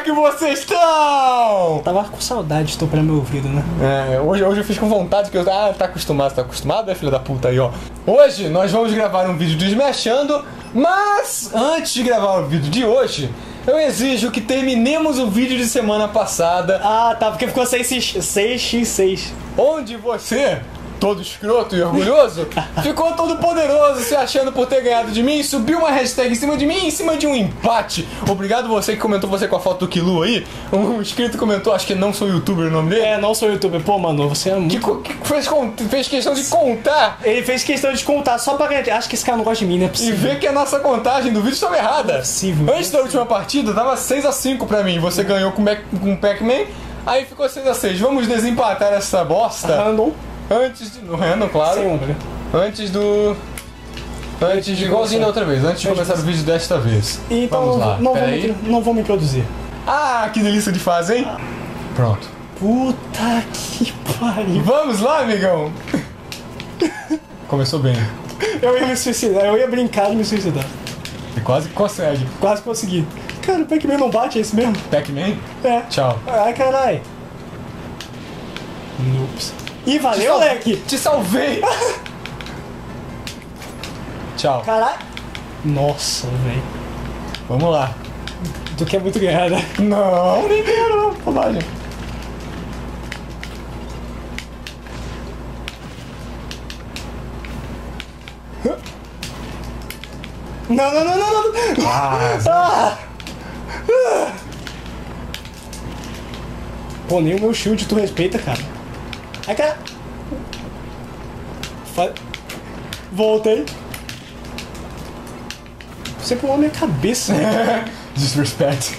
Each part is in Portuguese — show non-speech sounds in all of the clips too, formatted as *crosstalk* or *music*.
é que vocês estão? Tava com saudade de estourar meu ouvido, né? É, hoje, hoje eu fiz com vontade, que eu. Ah, tá acostumado, tá acostumado, é filho da puta aí, ó. Hoje nós vamos gravar um vídeo desmechando, mas antes de gravar o vídeo de hoje, eu exijo que terminemos o vídeo de semana passada, Ah, tá, porque ficou 6x6. onde você, todo escroto e orgulhoso, ficou todo poderoso se achando por ter ganhado de mim, subiu uma hashtag em cima de mim, em cima de um empate. Obrigado você que comentou você com a foto do Kilu aí. Um inscrito comentou, acho que não sou youtuber o nome dele. É, não sou youtuber. Pô, mano, você é muito. Que, que fez, fez questão de contar Ele fez questão de contar só pra ganhar. Acho que esse cara não gosta de mim, não é e ver que a nossa contagem do vídeo estava errada. possível. Antes da última partida, tava 6x5 pra mim. Você ganhou com, Mac, com Pac-Man, aí ficou 6x6. Vamos desempatar essa bosta Random. Antes de. No random, claro. Sem onda. Antes do. Antes de. Igualzinho da outra vez, antes de começar o vídeo desta vez. Então, Vamos lá. não, vou aí. me, não vou me introduzir. Ah, que delícia de fase, hein? Pronto. Puta que pariu. Vamos lá, amigão! Começou bem. Eu ia me suicidar, eu ia brincar de me suicidar. E quase consegue. Quase consegui. Cara, o Pac-Man não bate, é isso mesmo? Pac-Man? É. Tchau. Ai, carai. Nops. Ih, valeu, Te leque. Te salvei! *laughs* Tchau. Caralho. Nossa, velho. Vamos lá. Tu quer muito ganhar, né? Não, nem quero, não. Bobagem. Não, não, não, não, não. Ah! Ah! Pô, nem o meu shield tu respeita, cara. Ai, cara. Fa... Voltei. Você pulou minha cabeça. *laughs* disrespect.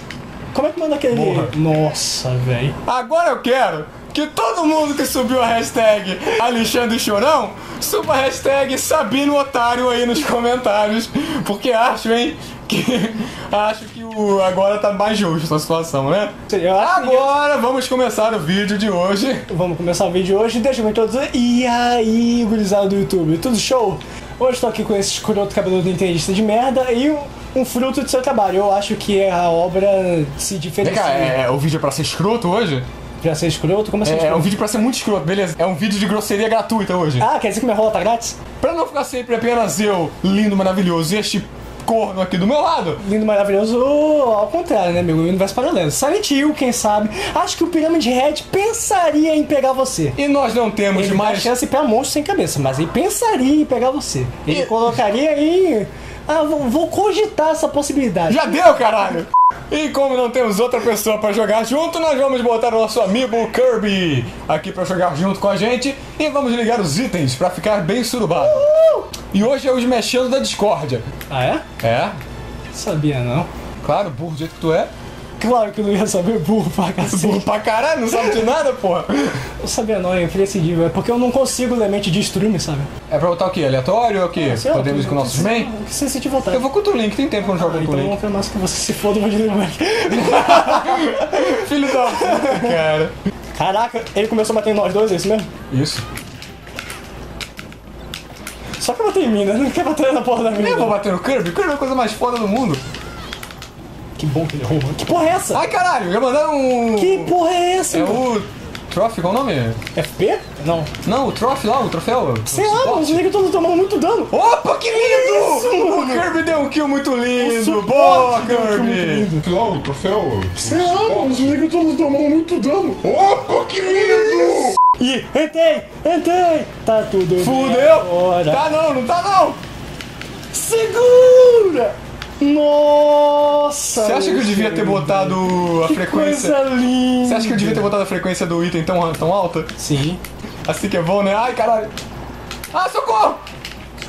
Como é que manda aquele. Porra. Nossa, velho. Agora eu quero que todo mundo que subiu a hashtag Alexandre Chorão suba a hashtag Sabino Otário aí nos comentários. Porque acho, hein, *laughs* acho que o agora tá mais justo a situação, né? Acho que- Agora vamos começar o vídeo de hoje. Vamos começar o vídeo hoje. Deixa eu me introduzir. E aí, gurizada do YouTube, tudo show? Hoje tô aqui com esse escroto cabeludo entendista de merda e um, fruto do seu trabalho. Eu acho que a obra se Vem diferencia. cá, é, o vídeo é pra ser escroto hoje? Pra ser escroto? Como assim? É, é escroto? um vídeo pra ser muito escroto, beleza? É um vídeo de grosseria gratuita hoje. Ah, quer dizer que minha rola tá grátis? Pra não ficar sempre apenas eu, lindo, maravilhoso, e este corno aqui do meu lado, Lindo, maravilhoso, ao contrário, né, meu? Universo paralelo. Silent Hill, quem sabe? Acho que o Pyramid Head pensaria em pegar você. e nós não temos Ele dá mais. chance pra monstro sem cabeça, mas ele pensaria em pegar você. Ele E- colocaria em... Ah, vou, vou cogitar essa possibilidade. Já deu, caralho! E como não temos outra pessoa pra jogar junto, nós vamos botar o nosso amigo Kirby aqui pra jogar junto com a gente e vamos ligar os itens pra ficar bem surubado. E hoje é o Smashando da Discórdia. Ah, é? É? Sabia não. Claro, burro do jeito que tu é. Claro que eu não ia saber burro pra cacete. Burro pra caralho, não sabe de nada, porra. Eu sabia não, é imprescindível. É porque eu não consigo ler mente de stream, sabe? É pra botar o quê? Aleatório ou o quê? Sei lá, Podemos ir com nossos main? O que você sentir vontade. Eu vou com o Tulink, tem tempo que eu não jogo com o Então Tulink. afirmar que você se foda, eu vou mic. *laughs* Filho da puta, cara. Caraca, ele começou a bater em nós dois, é isso mesmo? Isso. Só que eu bater em mim, né? Não quer bater na porra da mina. Eu vou bater no Kirby? O Kirby é a coisa mais foda do mundo. Que bom que ele roubou. Que porra é essa? Ai, caralho, já mandaram um... Que porra é essa? É mano? o... Trophy, qual o nome? FP? Não. Não, o Trophy lá, o troféu. Sei lá, mano, suporte. os negros todos tomando muito dano. Opa, que lindo! isso, o? Kirby deu um kill muito lindo. Boa, um Kirby! lindo. Lá, o troféu. Sei lá, mano, os negros todos tomando muito dano. Opa, que lindo! Ih, entrei, entrei. Tá tudo bem Fudeu! Tá não, não tá não! Segura! Nossa! Você acha que eu devia ter botado a Que frequência... coisa linda! Você acha que eu devia ter botado a frequência do item tão, tão alta? Sim. Assim que é bom, né? Ai, caralho! Ah, socorro!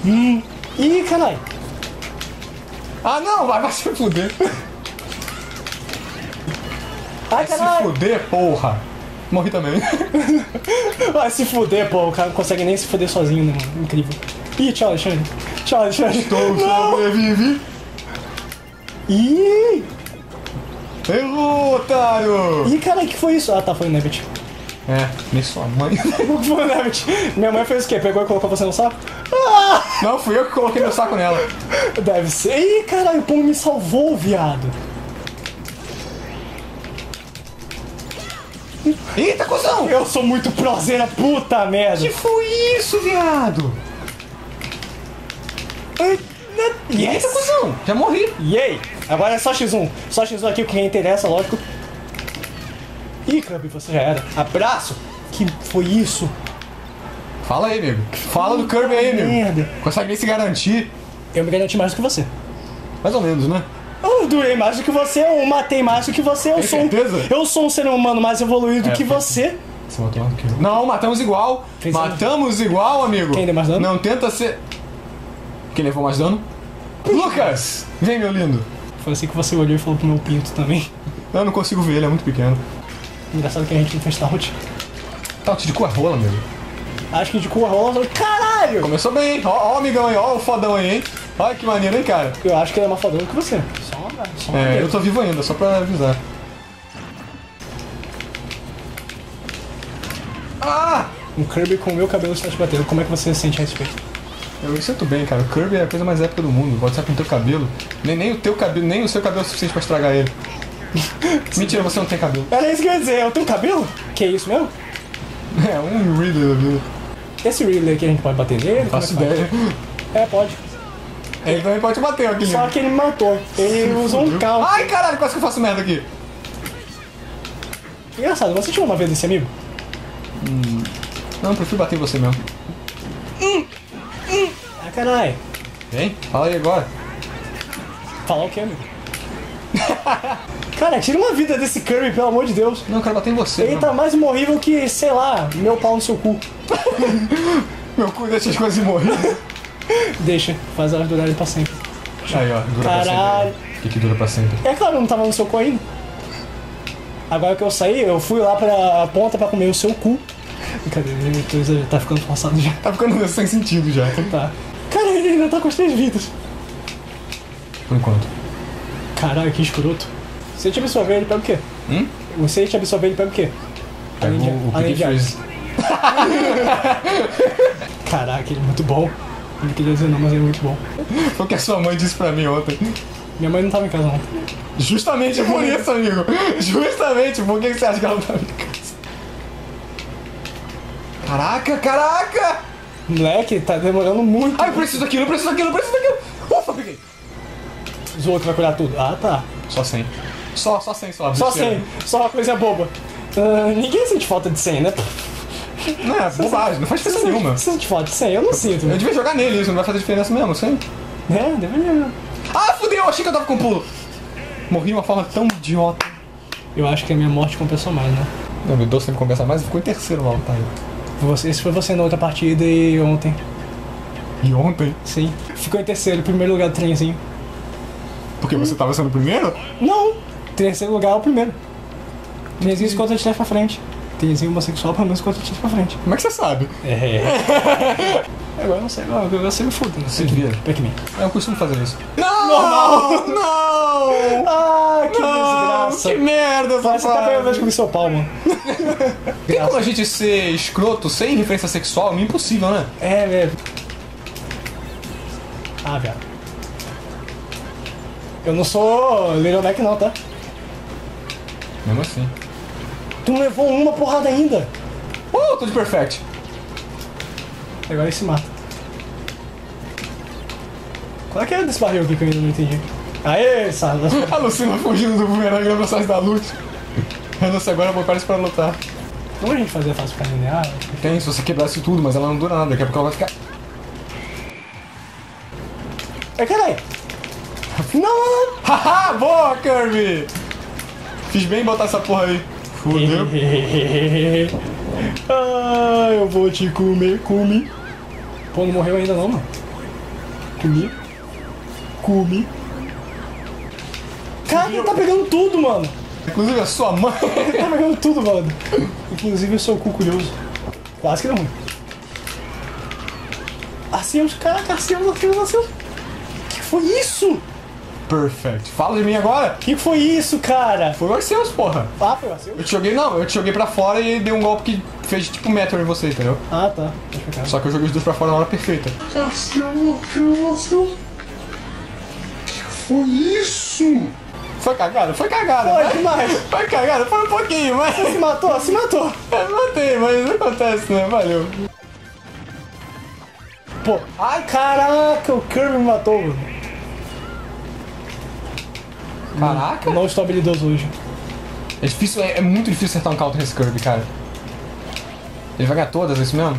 Ih, caralho. Ah, não! Vai, vai se fuder! Ai, Se caralho. fuder, porra! Morri também. *laughs* Vai se fuder, pô. O cara não consegue nem se fuder sozinho, né, mano? Incrível. Ih, tchau, Alexandre. Tchau, Alexandre. Estou Não. sobrevivi! Ih! Errou, otário! Ih, caralho, o que foi isso? Ah, tá, foi o Nebbit. É, nem sua mãe. *laughs* Foi o Nebbit? Minha mãe fez o quê? Pegou e colocou você no saco? Ah! Não, fui eu que coloquei meu saco nela. Deve ser. Ih, caralho, o Pum me salvou, viado. Eita, cuzão! Eu sou muito prozeira, puta merda. Que foi isso, viado? Yes! Eita, cuzão! Já morri. Yay! Agora é só X1. Só X1 aqui, o que interessa, lógico. Ih, Kirby, você já era. Abraço! Que foi isso? Fala aí, amigo. Fala do Kirby aí, amigo. Merda. Consegue nem se garantir? Eu me garanti mais do que você. Mais ou menos, né? Eu durei mais do que você, eu matei mais do que você, eu Tem sou um, certeza? Eu sou um ser humano mais evoluído É, que foi- você. Você matou um Kirby. Não, matamos igual. Fez matamos igual, amigo. Quem deu mais dano? Não tenta ser. Quem levou mais dano? Lucas! Vem, meu lindo. Foi assim que você olhou e falou pro meu pinto também. Eu não consigo ver, ele é muito pequeno. Engraçado que a gente não fez taut. Tá, de cu é rola, amigo. Acho que de cu a rola, eu falei, caralho! Começou bem, ó, ó o amigão aí, ó o fodão aí, hein? Olha que maneiro, hein, cara? Eu acho que ele é mais fodão que você. Só uma, só uma É, eu tô vivo ainda, só pra avisar. Ah! Um Kirby com o meu cabelo está te batendo. Como é que você se sente a respeito? Eu me sinto bem, cara. O Kirby é a coisa mais épica do mundo. Pode ser com o teu cabelo. Nem, nem o teu cabelo, nem o seu cabelo é o suficiente pra estragar ele. *laughs* Mentira, você não tem cabelo. Era isso que eu ia dizer, eu tenho cabelo? Que isso mesmo? *laughs* É, um Ridley da vida. Esse Ridley aqui a gente pode bater nele? É Faço faz? ideia. É, pode. Ele também pode te bater, aquele. Só que ele me matou. Ele *laughs* usou um carro. Ai, caralho, quase que eu faço merda aqui. Engraçado, você tinha uma vez desse amigo? Não, eu prefiro bater em você mesmo. Ah, caralho. Vem, fala aí agora. Falar o que, amigo? *laughs* Cara, tira uma vida desse Kirby, pelo amor de Deus. Não, eu quero bater em você. Ele mesmo. tá mais morrível que, sei lá, meu pau no seu cu. *laughs* Meu cu deixa as coisas morrer. *laughs* Deixa, faz elas durarem pra sempre. Aí, ó, dura Caralho. pra sempre. O que, que dura pra sempre? É claro, não tava no seu cu ainda. Agora que eu saí, eu fui lá pra ponta pra comer o seu cu. Cadê? Tá ficando forçado já. Tá ficando sem sentido já. Tá. Ele ainda tá com as três vidas. Por enquanto. Caralho, que escroto. Se ele te absorver, ele pega o quê? Hum? Se ele te absorver, ele pega o quê? Pega Além de- o, o além de-. *laughs* Caraca, ele é muito bom. Não queria dizer não, mas ele é muito bom. Foi o que a sua mãe disse pra mim ontem. Minha mãe não tava em casa não. Justamente por *laughs* isso, amigo. Justamente. Por que você acha que ela não tá em casa? Caraca, caraca! Moleque, tá demorando muito. Ai, eu preciso daquilo, eu preciso daquilo, eu preciso daquilo. Ufa, peguei. Os outros vai curar tudo. Ah, tá. Só 100. Só, só 100, só. Só besteira. 100. Só uma coisa boba. Ah, ninguém sente falta de 100, né? Não, é bobagem, não faz diferença nenhuma. Você sente falta de 100? Eu não sinto. Eu devia jogar nele, isso não vai fazer diferença mesmo, 100. É, deveria mesmo. Ah, fudeu, achei que eu tava com pulo. Morri de uma forma tão idiota. Eu acho que a minha morte compensou mais, né? Não, meu você me compensa mais e ficou em terceiro lá, tá? Você, esse foi você na outra partida e ontem. E ontem? Sim. Ficou em terceiro, primeiro lugar do trenzinho. Porque você tava sendo o primeiro? Não! Terceiro lugar é o primeiro. Trenzinho conta de trás pra frente. Trenzinho homossexual pelo menos de trás pra frente. Como é que você sabe? É. *laughs* Agora eu não sei, agora você me fude. Você devia. Pac-Man. Eu costumo fazer isso. Não! Não! Não! Ah, que Não! desgraça. Que merda, Você tá pegando vez com o seu pau, mano. *laughs* Tem como a gente ser escroto sem referência sexual? É impossível, né? É, velho. Ah, viado. Eu não sou Little Mac não, tá? Mesmo assim. Tu não levou uma porrada ainda. Uh, tô de perfect. Agora ele se mata. Qual é que é desse barril aqui que eu ainda não entendi? Aê, Sarda. *laughs* A Lucina fugindo do bumerangue na velocidade da luz. Eu não sei agora, eu vou parar para lutar. Como a gente fazia fácil ficar linear? Tem, se você quebrasse tudo, mas ela não dura nada. Daqui a pouco ela vai ficar. É, caralho. Não. Haha, boa, Kirby! Fiz bem em botar essa porra aí. Fudeu. *laughs* ah, eu vou te comer, come. Pô, não morreu ainda não, mano. Comi. Comi. Cara, ele tá pegando tudo, mano. Inclusive a sua mãe. *laughs* Ele tá pegando tudo, mano. Inclusive o seu cu curioso. Quase que ruim. Arceus, caraca, Arceus, Arceus. O que foi isso? Perfect. Fala de mim agora. O que foi isso, cara? Foi o Arceus, porra. Ah, foi o Arceus? Eu te joguei, não, eu te joguei pra fora e dei um golpe que fez tipo metro em você, entendeu? Ah, tá. Eu. Só que eu joguei os dois pra fora na hora perfeita. Foi isso? Foi cagada? Foi cagada. Foi demais. *laughs* Foi cagada? Foi um pouquinho, mas. Se matou, se matou. *laughs* É, matei, mas não acontece, né? Valeu. Pô, ai caraca, o Kirby me matou, mano. Caraca. Eu não estou habilidoso hoje. É difícil, é, é muito difícil acertar um counter nesse Kirby, cara. Ele vai ganhar todas, é isso mesmo?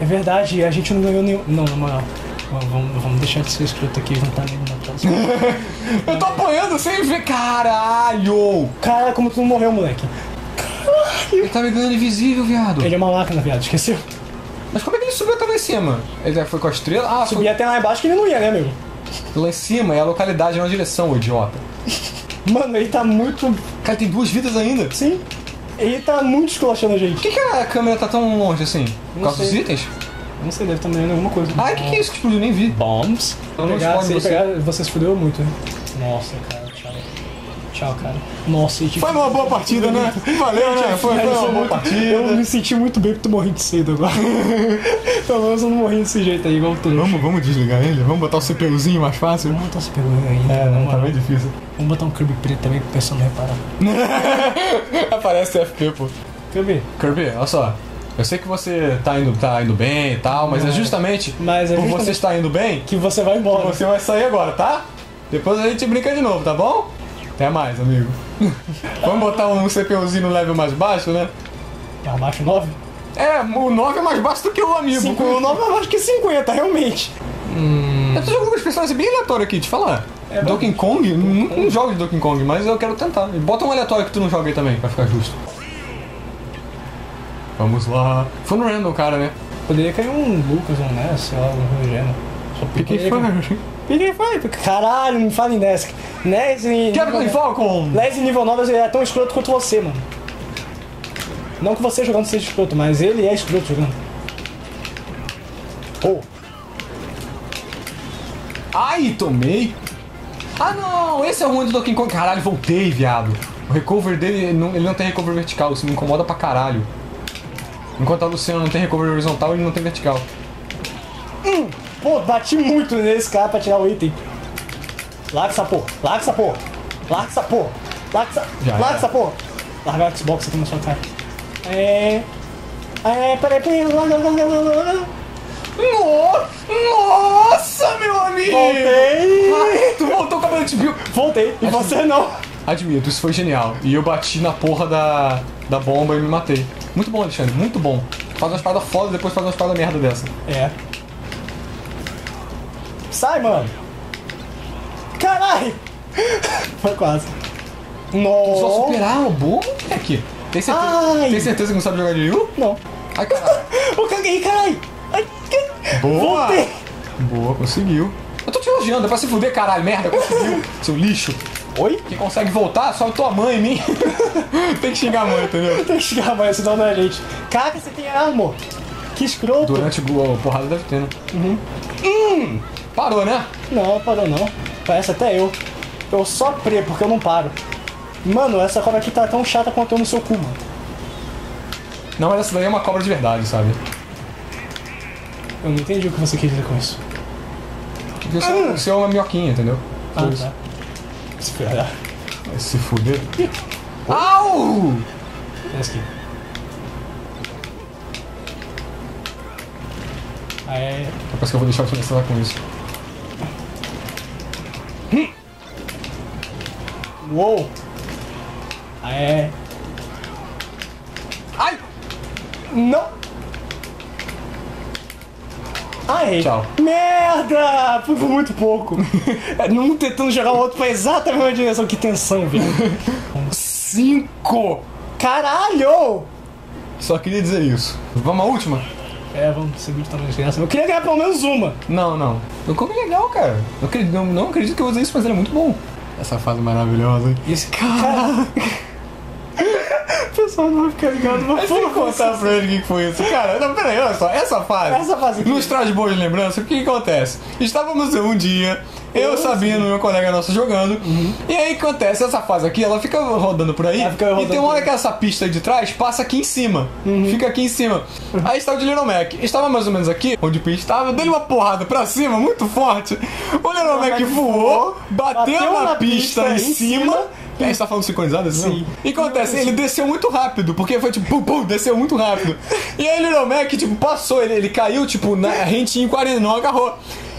É verdade, a gente não ganhou nenhum. Não, na moral. Vamos, vamos, deixar de ser escroto aqui e juntar nele na próxima. *laughs* Eu tô apanhando sem ver. Caralho! Cara, como tu não morreu, moleque. Ele tá me ganhando invisível, viado. Ele é uma máquina, viado, esqueceu? Mas como é que ele subiu até lá em cima? Ele foi com a estrela? Ah, foi Subia até lá embaixo que ele não ia, né, amigo? Lá em cima, é a localidade, é uma direção, idiota. Mano, ele tá muito. Cara, tem duas vidas ainda. Sim. Ele tá muito esculachando a gente. Por que, que a câmera tá tão longe assim? Por causa dos itens? Não sei, deve estar mirando alguma coisa. Ah, o que, que é isso que explodiu? Nem vi. Bombs. Eu não Pegar, se você. pegar, você se fudeu muito, né? Nossa, cara, tchau. Cara. Nossa, e tipo. Foi uma boa partida, né? Valeu, né? Foi, foi uma boa muito. partida. Eu me senti muito bem por tu morrer de cedo agora. *laughs* Pelo menos eu não morri desse jeito aí, igual tu. Vamos, vamos desligar ele? Vamos botar o CPUzinho mais fácil? Vamos botar esse pegando ainda. É, na não, tá bem difícil. Vamos botar um Kirby preto também pro pessoal não reparar. *laughs* Aparece FP, pô. Kirby, Kirby, olha só. Eu sei que você tá indo, tá indo bem e tal, mas é Não. justamente Mas é por justamente- você estar indo bem que você vai embora. Você vai sair agora, tá? Depois a gente brinca de novo, tá bom? Até mais, amigo. Vamos botar um CPUzinho no level mais baixo, né? É abaixo 9? É, o 9 é mais baixo do que o amigo. 5, o 9 é abaixo que 50, realmente. Eu tô jogando com os personagens bem aleatórios aqui, te falar. É Donkey Kong? Não, não jogo de Donkey Kong, mas eu quero tentar. Bota um aleatório que tu não joga aí também, pra ficar justo. Vamos lá. Foi no random, cara, né? Poderia cair um Lucas, um Ness, sei lá, algum gênero. Piquei foi. Piquei porque- Caralho, não fala em em. Quero Play Falcon! Ness em nível 9 ele é tão escroto quanto você, mano. Não que você jogando seja escroto, mas ele é escroto jogando. Oh, Ai, tomei. Ah, não, esse é o ruim do Donkey Kong. Caralho, voltei, viado. O recover dele, ele não, ele não tem recover vertical, isso me incomoda pra caralho. Enquanto a Luciana não tem recover horizontal, ele não tem vertical. Pô, bati muito nesse cara pra tirar o item. Larga essa porra, larga essa porra, larga essa porra, larga essa, Já larga era. essa porra. Larga o Xbox aqui na sua cara. É. É, peraí, peraí, Nossa, meu amigo! Voltei! Ai, tu voltou com a Bill. Voltei, e você não. Admito, isso foi genial. E eu bati na porra da, da bomba e me matei. Muito bom, Alexandre, muito bom. Faz uma espada foda, depois faz uma espada merda dessa. É. Sai, mano! Caralho! Foi quase. Só Nossa! superar o burro, moleque. Tem certeza, Ai. tem certeza que não sabe jogar de Ryu? Não. Ai, caralho. *laughs* Eu caguei, caralho! Ai, Boa! Voltei! Boa, conseguiu. Eu tô te elogiando, é pra se fuder, caralho, merda, conseguiu, *laughs* seu lixo. Oi? Quem consegue voltar, só tua mãe em mim. *laughs* Tem que xingar a mãe, entendeu? Tem que chegar amanhã, senão não é gente. Caraca, você tem arma! Que escroto! Durante o a porrada deve ter, né? Hum, parou, né? Não, parou não. Parece até eu. Eu só pre, porque eu não paro. Mano, essa cobra aqui tá tão chata quanto eu no seu cu, mano. Não, mas essa daí é uma cobra de verdade, sabe? Eu não entendi o que você quis dizer com isso. Porque o seu, o seu é uma minhoquinha, entendeu? Ah, tá. Espera. Vai se fuder. Au! Esse aqui. Aí, Parece que eu vou deixar você começar com isso. Uou! Aí, Ai! não! Ai, Tchau. merda! Foi por muito pouco. *laughs* não tentando jogar o outro pra exatamente a mesma direção. Que tensão, velho. Cinco! Caralho! Só queria dizer isso. Vamos à última? É, vamos seguir de tamanho de criança. Eu queria ganhar pelo menos uma. Não, não. O Kong é legal, cara. Eu não, não acredito que eu dizer isso, mas ele é muito bom. Essa fase maravilhosa, hein? Esse cara. *laughs* Pessoal não vai ficar ligado, mas Mas vamos contar pra ele o que foi isso. Cara, não, peraí, olha só, essa fase. Essa fase. Nos traz boas lembranças, o que, acontece? Estávamos um dia, eu, Sabino, meu colega nosso jogando, e aí o que acontece? Essa fase aqui, ela fica rodando por aí, fica e rodando tem uma hora que essa pista de trás passa aqui em cima. Fica aqui em cima. Aí está o de Little Mac. Estava mais ou menos aqui, onde o Pin estava, dei uma porrada pra cima, muito forte. O Little Mac voou, bateu, bateu na, na pista, pista em em cima. cima. É, a gente tá falando sincronizado assim? Sim. E o que acontece? Ele desceu muito rápido, porque foi tipo, pum, pum, desceu muito rápido. E aí o Little Mac, tipo, passou, ele, ele caiu, tipo, na rentinha em 40, não agarrou.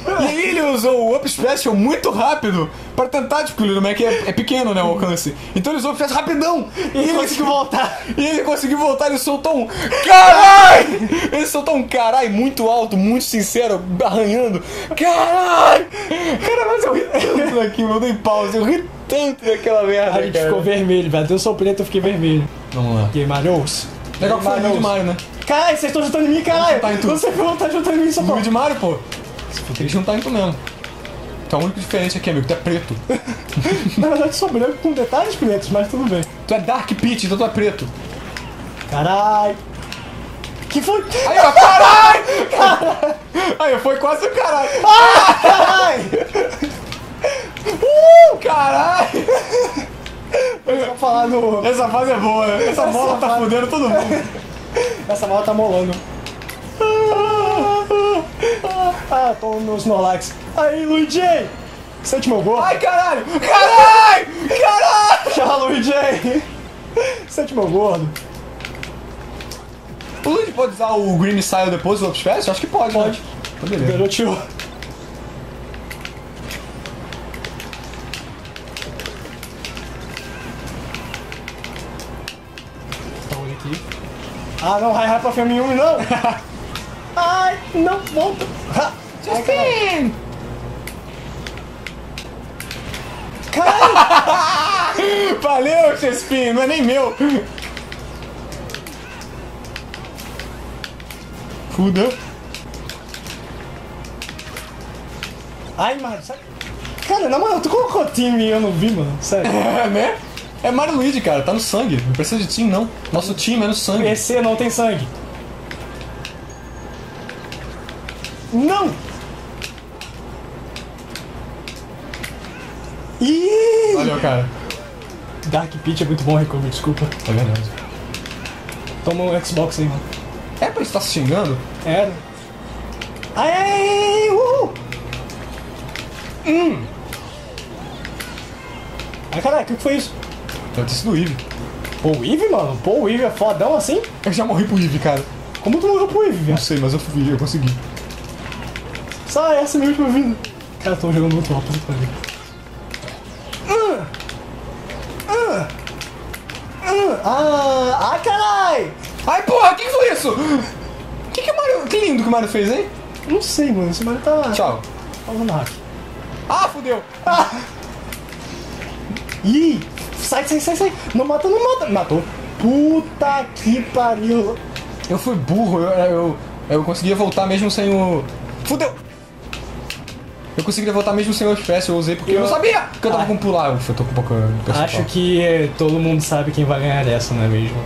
E aí ele usou o Up Special muito rápido pra tentar, tipo, o Little Mac é, é pequeno, né, o alcance. Então ele usou o Up Special rapidão. E ele conseguiu voltar. E ele conseguiu voltar, ele soltou um carai! Ele soltou um carai muito alto, muito sincero, arranhando. Carai! Cara, mas eu ri *laughs* tanto daquilo, eu dei pausa, eu ri tanto daquela merda. A gente cara. ficou vermelho, velho. Eu sou preto, eu fiquei vermelho. Vamos lá. Game Maros. Legal que foi o Luigi de Mario, né? Caralho, vocês estão juntando em mim, caralho. juntar em tudo. Você foi tá juntando em mim, só O Luigi de Mario, pô. Tem que juntar em tu mesmo. Tu é o único diferente aqui, amigo. Tu é preto. *laughs* Na verdade, sou branco com detalhes pretos, mas tudo bem. Tu é Dark Peach, então tu é preto. Caralho. Que foi? Aí, ó, caralho! *laughs* Aí, foi quase o caralho. Caralho! Uh, caralho! Pra falar no... Essa fase é boa, né? Essa bola tá fase- fudendo todo mundo. *laughs* Essa mala tá molando. Ah, tô nos Snorlax. Aí, Luigi! Sente meu gordo. Ai, caralho! Caralho! Caralho! Tchau, Luigi! Sente meu gordo. O Luigi pode usar o Green Missile depois do Special? Acho que pode, Pode. Né? Então, beleza. Ah, não, vai vai pra filme 1, não! Ai, não, volta! Ai, caralho. *laughs* Valeu, Chespin, não é nem meu. Fudeu. Ai, mano, sabe? Cara, na moral, tu colocou time e eu não vi, mano. Sério. *laughs* É, né? É Mario Luigi, cara, tá no sangue. Não precisa de time, não. Nosso time é no sangue. PC não tem sangue. Não! Ih! Valeu, cara. Dark Pit é muito bom, Recover, desculpa. É verdade. Toma um Xbox aí, mano. É pra estar se xingando? Era. Ai, ai, uhul! Hum! Ai, caralho, o que foi isso? Deve ter sido o Eve. Pô, o Eve, mano? Pô, o Eve é fodão assim? Eu já morri pro Eve, cara. Como tu morreu pro Eve, Não velho? sei, mas eu fui, eu consegui. Só essa é a minha última vida. Cara, tô jogando muito mal, puta pariu. Ah! Ah! Ah! Ah, carai! Ai, porra, o que foi isso? Que que o Mario... Que lindo que o Mario fez, hein? Não sei, mano. Esse Mario tá. Tchau. Tá usando hack. Ah, fudeu. Ih! Sai, sai, sai, sai! Não mata, não mata! Matou. Puta que pariu! Eu fui burro, eu, eu, eu conseguia voltar mesmo sem o... Fudeu. Eu conseguiria voltar mesmo sem o FPS, eu usei porque eu, Eu- não sabia que eu tava Ai. com pular. Eu tô com um pouco. Acho que eh, todo mundo sabe quem vai ganhar dessa, não é mesmo?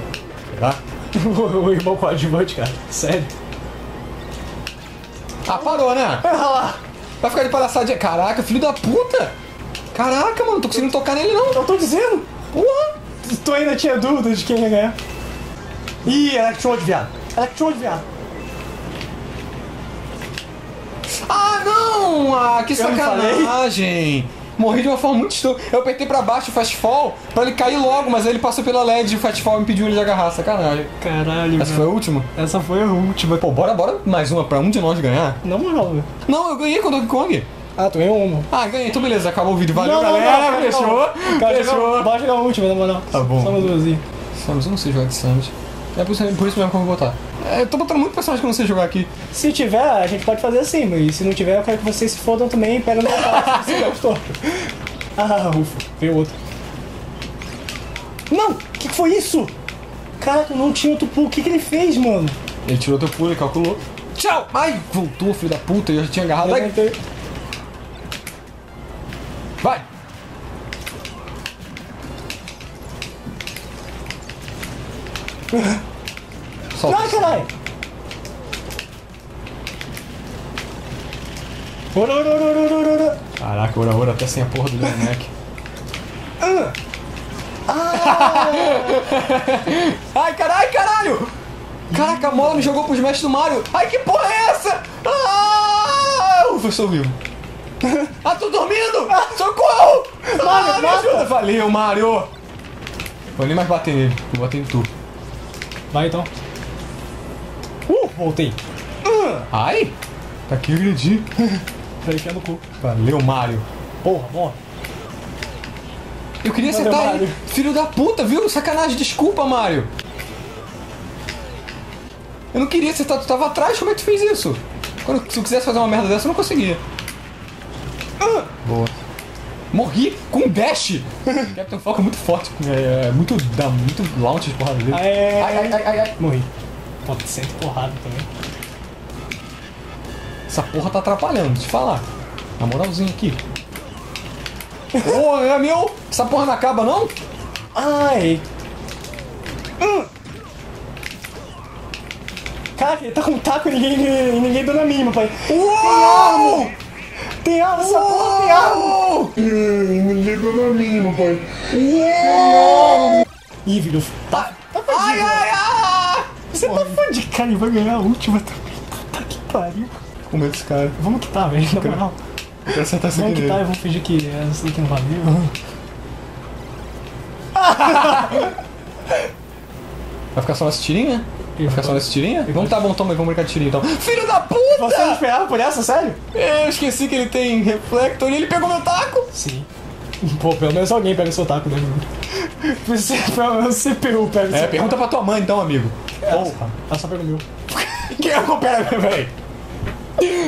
Tá? *laughs* o irmão coadjuvante, cara. Sério. Ah, parou, né? *laughs* Lá! Vai ficar de palhaçadinha. Caraca, filho da puta. Caraca, mano, não tô conseguindo tocar nele, não. Eu tô dizendo! Porra. Tu ainda tinha dúvida de quem ia ganhar? Ih, Electrode, viado! Electrode, viado! Ah, não! Ah, que Eu não sacanagem! Morri de uma forma muito estúpida. Eu apertei pra baixo o Fast Fall pra ele cair logo, mas ele passou pela LED e o Fast Fall impediu ele de agarrar. Sacanagem. Caralho, Essa foi a última? Essa foi a última. Pô, bora, bora mais uma pra um de nós ganhar? Na moral, velho. Não, eu ganhei com o Donkey Kong. Ah, tu ganhou uma. Ah, ganhei, então beleza, acabou o vídeo. Valeu, Não, não, galera. não, fechou. Cara, fechou. jogar- Bora jogar a última, na moral. Tá bom. Só uma duasinha. Samus, eu não sei jogar de Samus. É por isso, por isso mesmo que eu vou botar. É, eu tô botando muito personagem que eu não sei jogar aqui. Se tiver, a gente pode fazer assim, mas se não tiver, eu quero que vocês se fodam também e peguem no contato se você gostou. *laughs* Ah, ufa, veio outro. Não! O que, que foi isso? Caraca, não tinha outro pulo. O que, que ele fez, mano? Ele tirou teu pulo e calculou. Tchau! Ai, voltou, filho da puta, eu já tinha agarrado. Ai, Solta. Ai, caralho! Ora, ora, ora, ora, ora. Caraca, ora, ora, até sem a porra do Mac. Ai, caralho, caralho! Caraca, a mola me jogou pros mestres do Mario. Ai, que porra é essa? Ah! Ufa, eu estou vivo. *laughs* Ah, tô dormindo! Socorro! Mario, ah, me ajuda! Valeu, Mario! Vou nem mais bater nele, vou bater em tu. Vai então. Uh, voltei. Ai! Tá aqui agredi. Peraí, enfia no cu. Valeu, Mario. Porra, morre. Eu queria Valeu, acertar ele. Mario. Filho da puta, viu? Sacanagem, desculpa, Mario. Eu não queria acertar, tu tava atrás, como é que tu fez isso? Quando, se eu quisesse fazer uma merda dessa, eu não conseguia. Morri com um dash! *laughs* Captain Falcon é muito forte, é, é muito, dá muito launch de porrada dele. Ai, ai, ai, ai, ai. Morri. Pô, sente porrada também. Essa porra tá atrapalhando, deixa eu te falar. Na moralzinha aqui. Porra, meu! Essa porra não acaba, não? Ai. Hum. Caraca, ele tá com um taco e ninguém, e ninguém deu na mínima, pai. Uou! Tem arma, essa porra tem arma! Uou! Ninguém deu na mínima, pai. Ih, virou. Tá, tá Ai, fudido. ai, ai! Você tá fudido, cara, ele vai ganhar a última também. Puta que pariu. Com medo desse cara. Vamos quitar, velho, na moral. Eu quero acertar isso aqui Vamos quitar e nele. vamos fingir que é, isso daqui não valeu. Vai ficar só nessa tirinha? Vai ficar só nessa tirinha? Vamos tá bom, toma aí, vamos brincar de tirinha então. Filho da puta! Você não esperava por essa, sério? Eu esqueci que ele tem reflector e ele pegou meu taco! Sim. Pô, pelo menos alguém pega seu taco, né? Você, pelo menos o CPU pega É, seu pergunta pra tua mãe então, amigo. taco. Ela, ela só pega o meu. *laughs* Quem é o pera, véi?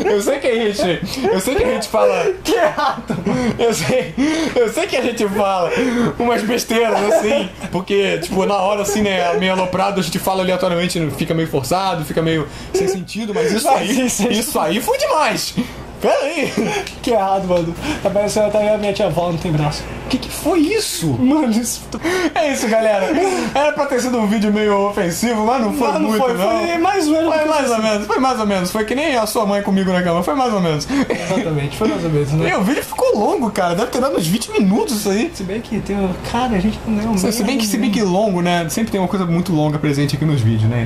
Eu sei que a gente. Eu sei que a gente fala. Que errado! Eu sei, eu sei que a gente fala umas besteiras assim, porque, tipo, na hora assim, né, meio aloprado, a gente fala aleatoriamente, fica meio forçado, fica meio sem sentido, mas isso aí, isso aí foi demais. Pera aí, Que errado, mano. Tá parecendo até a minha tia avó não tem braço. o que, que foi isso? Mano, isso. É isso, galera. Era pra ter sido um vídeo meio ofensivo, mas não foi Não, não muito, foi, não. foi mais ou menos. Foi mais ou menos, foi mais ou menos. Foi que nem a sua mãe comigo na cama, foi mais ou menos. Exatamente, foi mais ou menos, né? E o vídeo ficou longo, cara. Deve ter dado uns 20 minutos isso aí. Se bem que tem. Cara, a gente não leu Se bem que, se bem que longo, né? Sempre tem uma coisa muito longa presente aqui nos vídeos, né?